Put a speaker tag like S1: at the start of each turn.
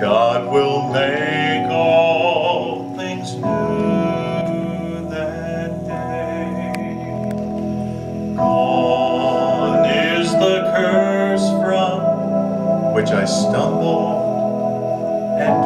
S1: God will make all things new that day. Gone is the curse from which I stumbled and